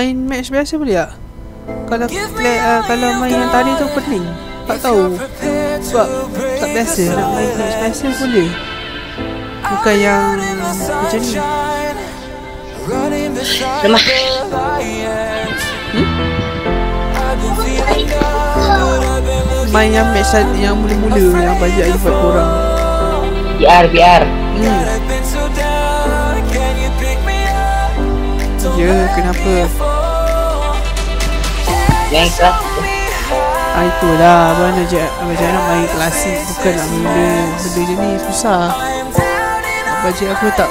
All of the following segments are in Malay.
Main match biasa boleh tak? Kalau play, uh, kalau main yang tadi tu pening. Tak tahu. Sebab tak biasa nak main match biasa boleh. Bukan yang macam ni. Lemah. Hmm? Main yang match yang mula-mula yang banyak invite korang. Biar biar Hmm kenapa? yang kelas Ah itulah mana je macam nak main klasik bukan nak benda benda je ni susah. Bajet aku tak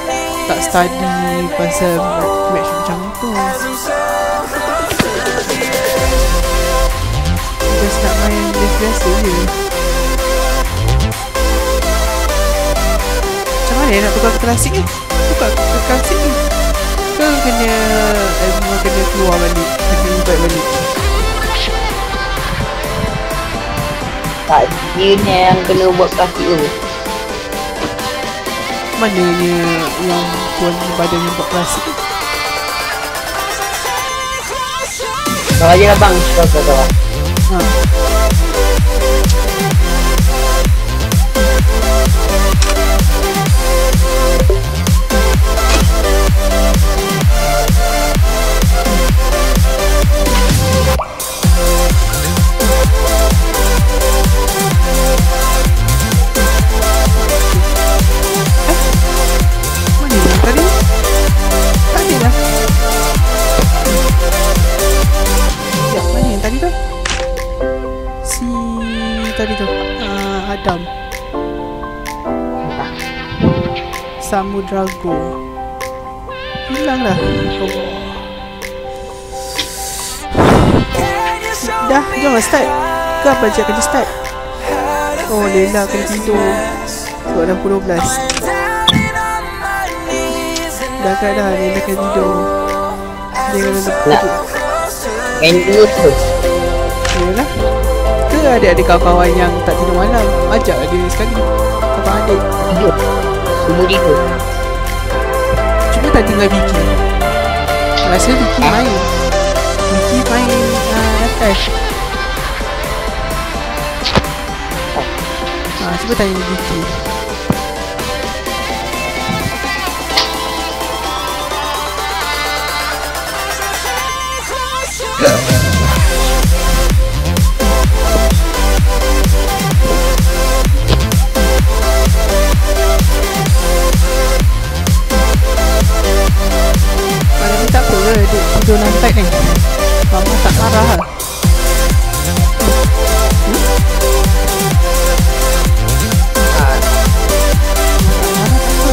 tak study pasal match macam tu. Just nak main biasa-biasa je. Macam mana nak tukar ke klasik ni? Tukar ke klasik kena everyone kena keluar balik Kena invite balik. Tak dia ni yang kena buat plastik tu. Mananya yang tuan badan yang buat klasik tu. Kalau je lah bang. Kau kau kau ha. Tadi tu? Uh, Adam. Samudrago Hilang lah oh. Dah, jom lah start. Ke apa je kena start? Oh, Lela kena tidur. Sebab dah pukul 12 Dah kat dah, Lela kena tidur. Dia kena main dulu tu. Yalah Ke adik-adik kawan-kawan yang tak tidur malam. Ajak dia sekali. Kawan adik. Tidur. Semua tidur. Cuma tak tinggal Vicky. Rasa Vicky Ah. main. Vicky main uh, FF Ah, cuba tanya Vicky Malam ni tak apa ke? Duk tidur lantai ni? Mama tak marah lah. Apa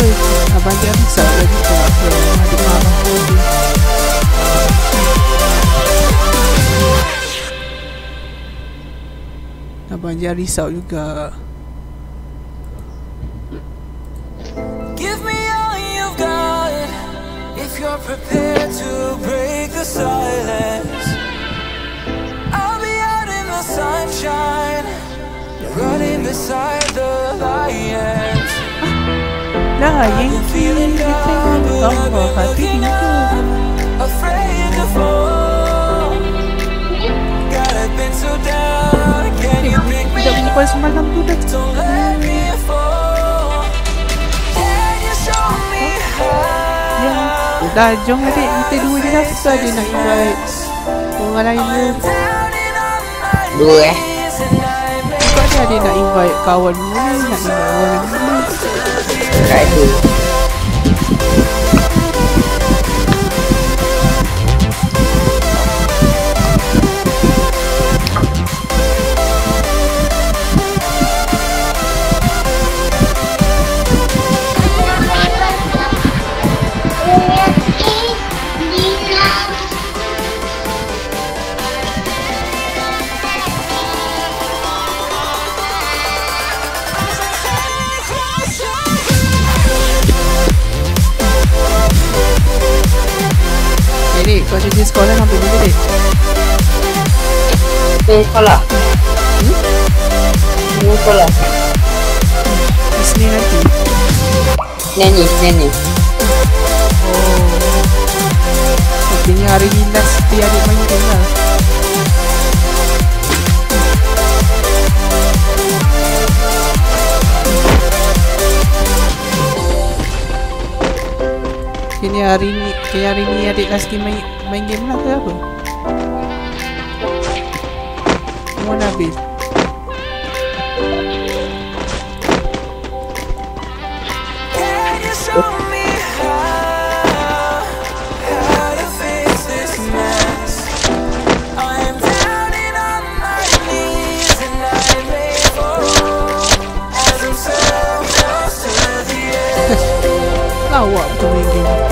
Abang dia risau lagi tak apa Adik marah Abang dia risau juga if you're prepared to break the silence. I'll be out in the sunshine, running beside the lions. Dah yang kiri Tambah hati itu Afraid to fall. God, I've been so down. Can you pick me Tidak up? berbual semalam tu dah Don't let me fall. Dah jom adik Kita dua je lah. Susah dia nak invite Orang lain pun. My dua eh? Dia ada nak invite kawan dulu Nak invite orang lain. Kat tu pode de escola na dúvida dele. Vamos falar. Hum? Vamos falar. Esse Oh. Tem hari ini nascer ali, mas não tem. Maksudnya hari ni Kaya hari ni adik Laski main, main game lah ke apa? Semua dah habis? Awak bukan main game.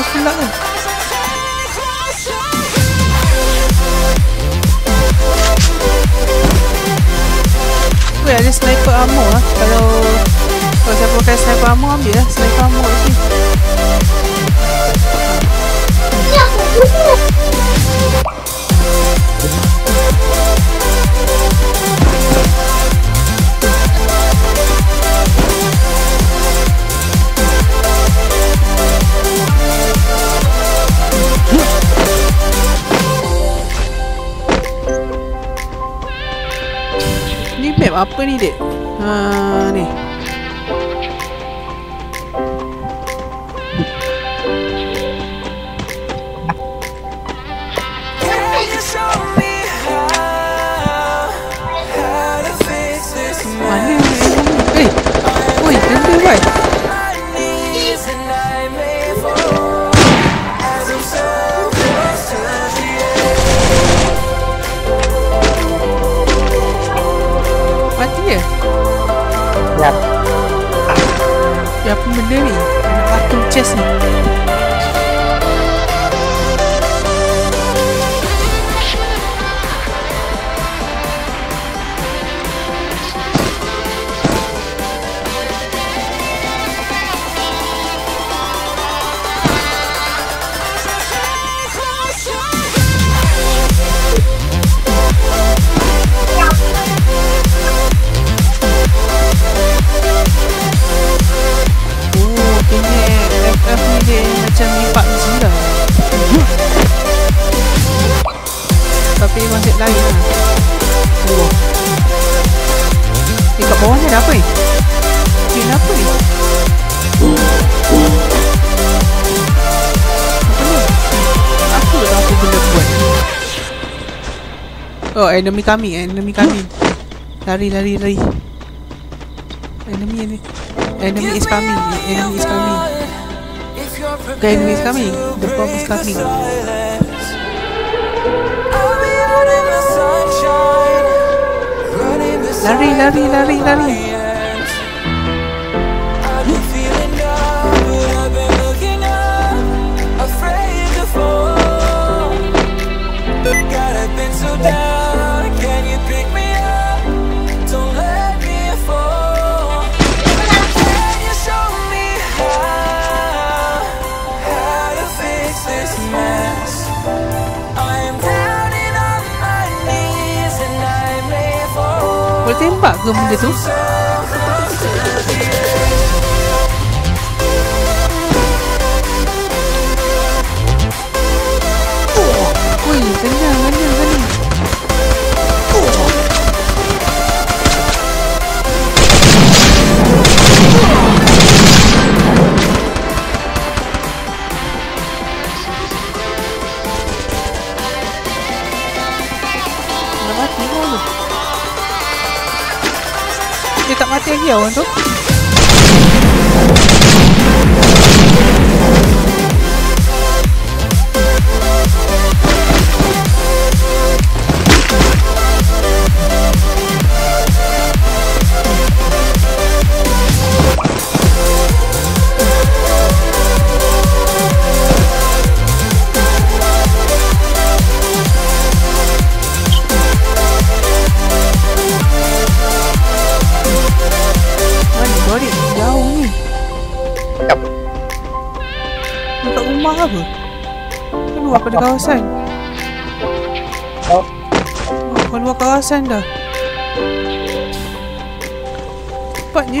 Ça suis kan Weh, ada sniper armor lah. Kalau, kalau siapa pakai sniper armor, ambil lah sniper armor lagi. Ya, map apa ni dek? Ha ni. Louie and Abang Tung enemy coming, enemy coming. Lari, lari, lari. Enemy, enemy. Enemy is coming, enemy is coming. The enemy is coming. The bomb is coming. Beside Lari, lari, lari, lari. Tembak ke benda tu? Ui, kena, Dia tak mati lagi orang tu.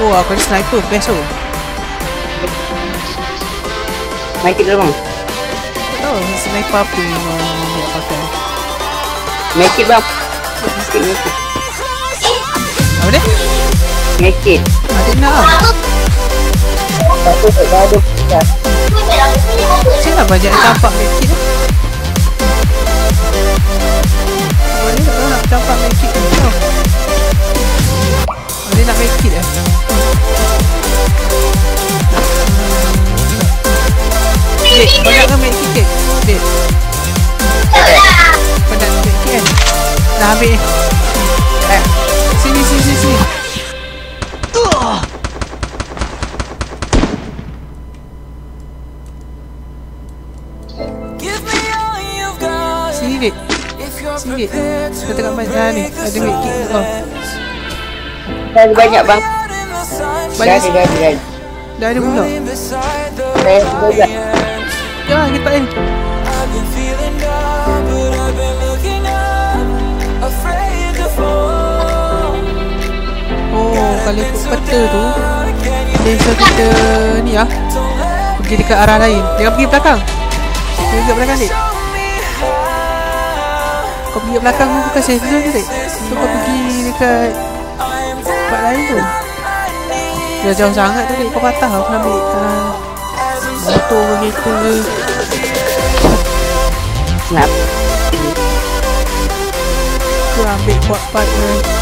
Oh, aku ada sniper. Best tu. Main dulu bang. Tak tahu sniper apa yang nak pakai. Make it bang. Apa dia? Make it. Ada nak lah. Satu tak ada. Macam mana banyak campak medkit tu? Boleh tak nak campak medkit tu? Oh. Oh, dia nak medkit kau nak ke Dek? Dek, kau nak medkit kan? Dah ambil Eh, Sini, sini, sini, sini. Prepared Kau tengok mana ni. Ada medkit kau. Dah ada banyak bang. sunshine, Dah ada, dah ada, dah ada. Dah ada pula Dah ada, dah kita ni up, afraid to fall. Oh, kalau ikut peta tu you Laser kita ni lah. Pergi dekat arah lain. Jangan pergi belakang. Pergi dekat belakang dek how Kau pergi belakang tu bukan safe zone tu dek So kau pergi dekat tempat lain tu. Dah jauh sangat tu dek Kau patah aku nak ambil uh, as I'm so Motor ke kereta ke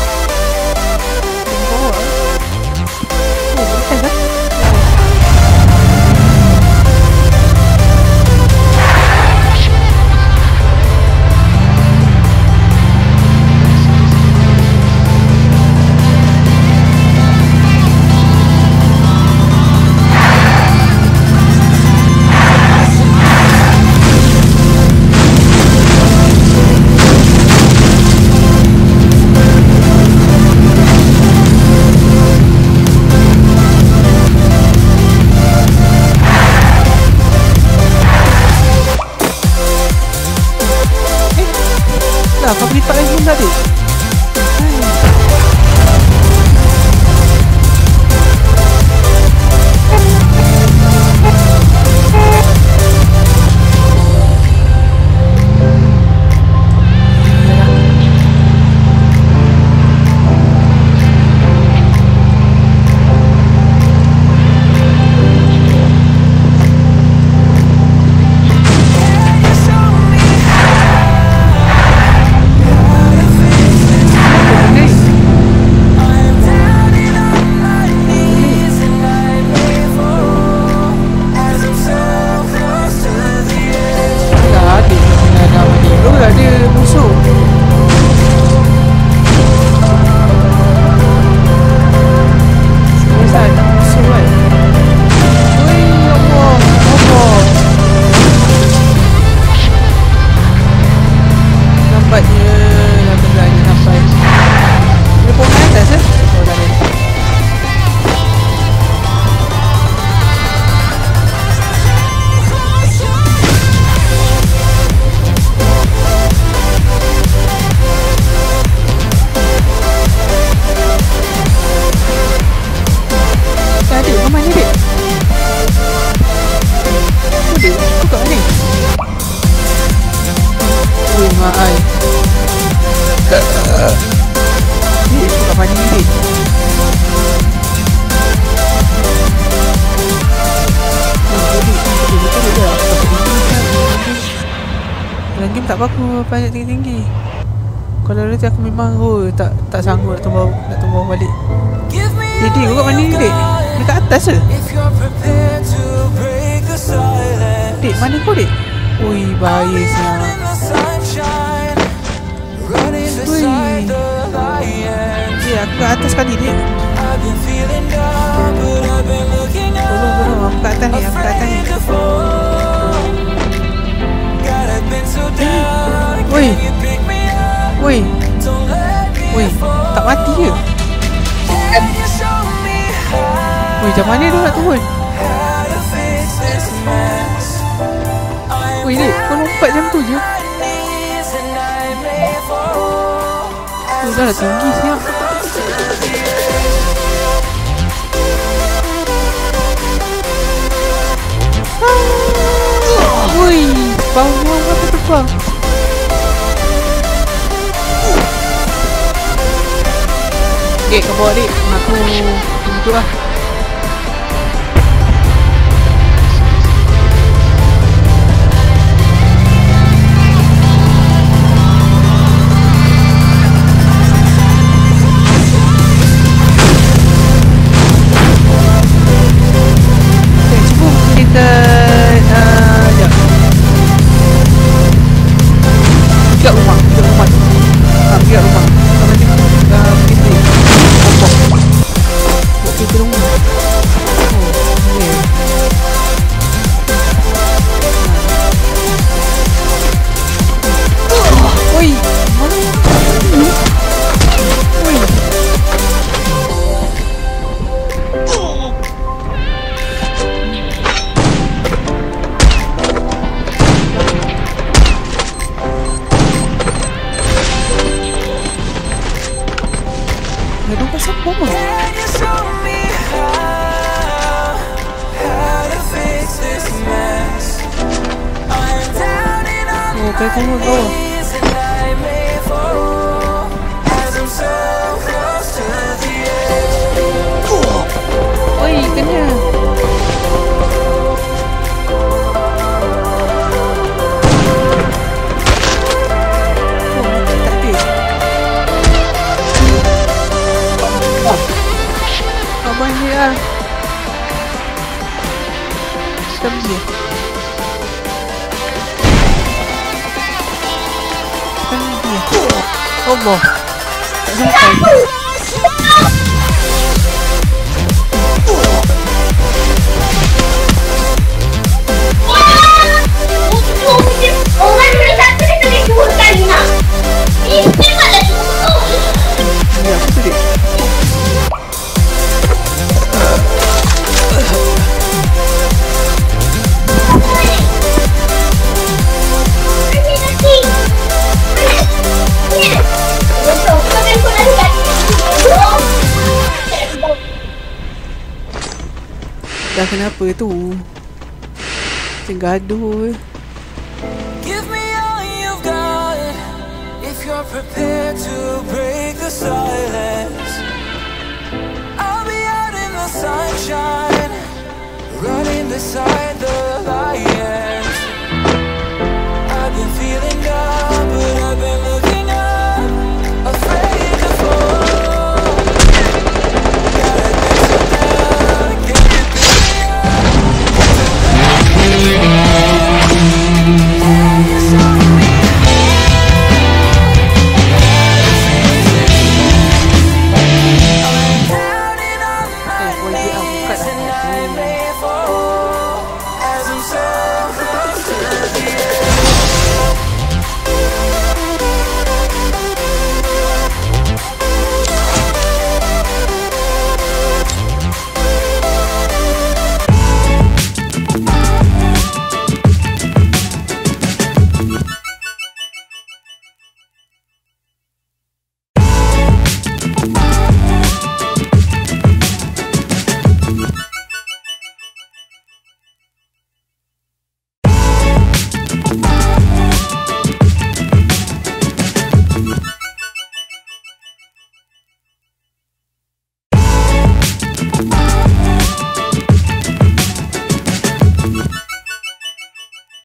panjat tinggi-tinggi. Kalau nanti aku memang oh, tak tak sanggup nak tumbuh, nak tumbuh balik. Didi, kau kat mana ni, Dik? kat atas ke? Dik, mana kau, Dik? Ui, bahaya sangat Ui. Ya, aku kat atas kali Dik Tolong, tolong, aku kat atas ni, aku kat atas ni. Woi. Woi. Woi, tak mati ke? Woi, macam mana dia nak turun? Woi, dek, kau lompat macam tu je. Oh, dah tinggi siap. apa? Okay, kau bawa adik. Aku... Itulah. tôi không có gol ôi cái nhà Come here. Come here. 哦不！怎么？Kenapa tu? Macam gaduh. Give me all you've got. If you're prepared to break the silence.